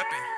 Future trapping.